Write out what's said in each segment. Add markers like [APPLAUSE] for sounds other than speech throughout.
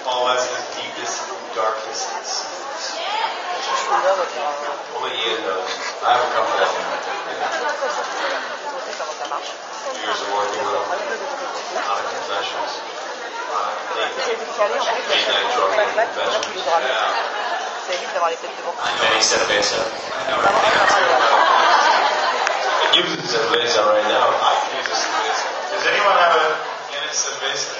Has his deepest, darkest secrets. Only Ian knows. I have a couple of them. Years of working with him. A lot of confessions. A lot of late, late night drunk confessions. Yeah. Many cerveza. He uses cerveza right now. I can use a cerveza. Does anyone have a Guinness cerveza?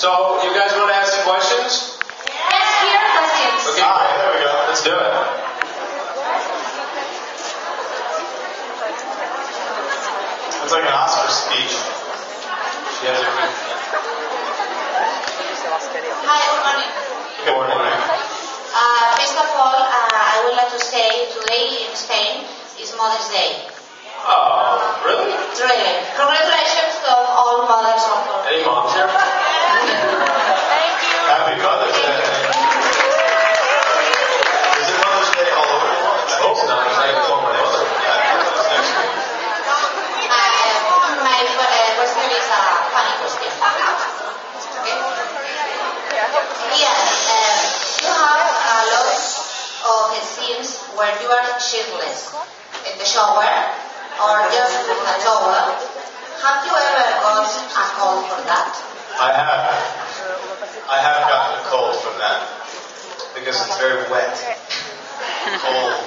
So, you guys want to ask questions? Let's hear questions. Okay. All right, there we go. Let's do it. It's like an Oscar speech. She has a good Hi, good morning. Good morning. Uh, first of all, uh, I would like to say today in Spain is Mother's Day. Oh, really? Really. Congratulations to all mothers of our Any moms here? Happy Mother's Day. Is it Mother's Day all over the world? I hope not, because I can call my mother. Yeah, it's next week. Uh, my uh, question is a funny question. Okay? Ian, uh, you have a lot of scenes where you are shirtless in the shower or just with a towel. Have you ever got a call for that? I have. I have gotten a cold from that because it's very wet, cold,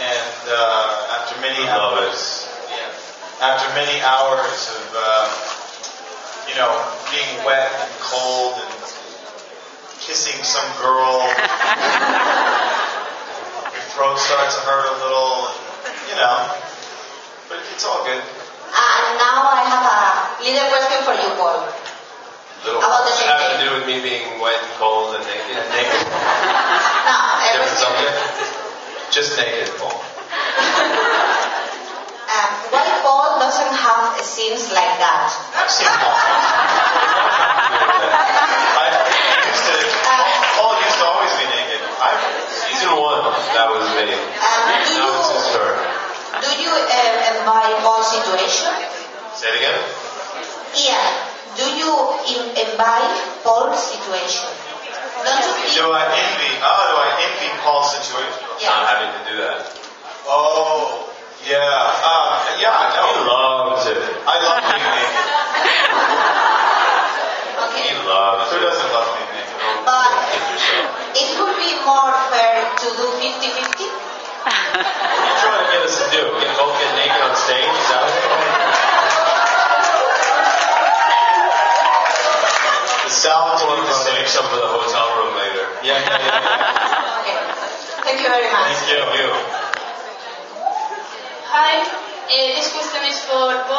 and uh, after many hours, yeah, after many hours of uh, you know being wet and cold and kissing some girl, your throat starts to hurt a little, you know, but it's all good. And now I have a little question for you, Paul. Little About the Does it same have to do with me being wet and cold and naked? And naked. [LAUGHS] No, everything. subject? Just naked, Paul. [LAUGHS] Um, why Paul doesn't have scenes like that? I've seen Paul. Situation? Say it again? Ian, do you in- invite Paul situation? Don't you think? do I envy, oh, do I envy Paul's situation? Not having to do that. Oh, yeah, uh, yeah, He no. loves it. I love being The South We'll to have save some for the hotel room later. Yeah, yeah, yeah, yeah. [LAUGHS] Okay. Thank you very much. Thank you. You. Hi, uh, this question is for Paul.